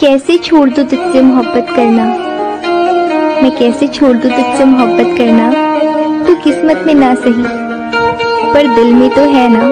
कैसे छोड़ दूँ तुझसे मोहब्बत करना? मैं कैसे छोड़ दू तुझसे मोहब्बत करना? तू किस्मत में ना सही, पर दिल में तो है ना।